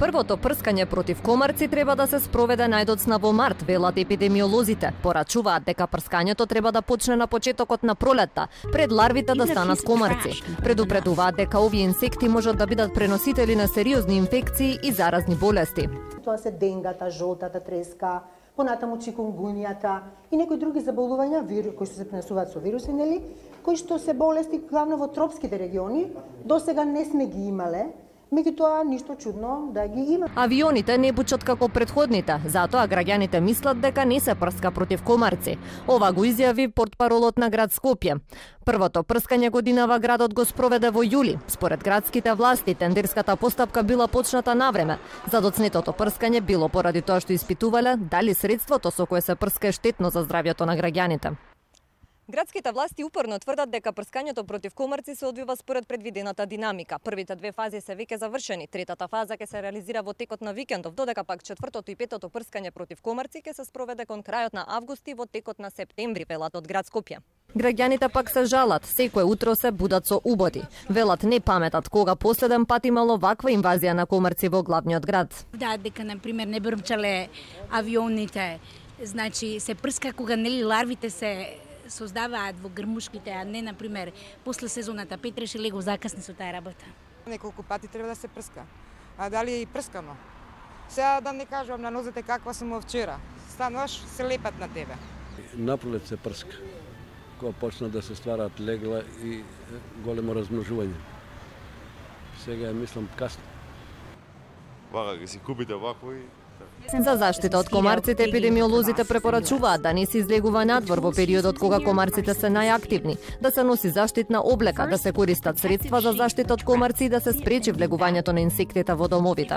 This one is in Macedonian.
Првото прскање против комарци треба да се спроведе најдоцна во март, велат епидемиолозите. Порачуваат дека прскањето треба да почне на почетокот на пролетта, пред ларвите да станат комарци. Предупредуваат дека овие инсекти можат да бидат преносители на сериозни инфекции и заразни болести. Тоа се денгата, жолтата треска, понатаму чикунгунијата и некои други заболувања кои што се пренесуваат со вируси, нели, кои што се болести главно во тропските региони, до сега не сме ги имале, меѓутоа ништо чудно да ги има. Авионите не бучат како предходните, затоа граѓаните мислат дека не се прска против комарци. Ова го изјави портпаролот на град Скопје. Првото прскање годинава градот го спроведе во јули. Според градските власти, тендерската постапка била почната на време. Задоцнетото прскање било поради тоа што испитувале дали средството со кое се прска е штетно за здравјето на граѓаните. Градските власти упорно тврдат дека прскањето против комарци се одвива според предвидената динамика. Првите две фази се веќе завршени, третата фаза ќе се реализира во текот на викендов, додека пак четвртото и петото прскање против комарци ќе се спроведе кон крајот на август и во текот на септември, велат од град Скопје. Граѓаните пак се жалат, секое утро се будат со убоди. Велат не паметат кога последен пат имало ваква инвазија на комарци во главниот град. Да, дека на пример не брмчале авионите, значи се прска кога нели ларвите се создаваат во грмушките, а не, например, после сезоната Петреше лего закасни со таа работа. Неколку пати треба да се прска. А дали е и прскано? Сега да не кажувам на нозете каква сум вчера. Стануваш, се лепат на тебе. Напролет се прска. Кога почна да се ствараат легла и големо размножување. Сега е, мислам, касно. Вака, ги си купите вакво и За заштита од комарците, епидемиолозите препорачуваат да не се излегува надвор во периодот кога комарците се најактивни, да се носи заштитна облека, да се користат средства за заштита од комарци и да се спречи влегувањето на инсектите во домовите.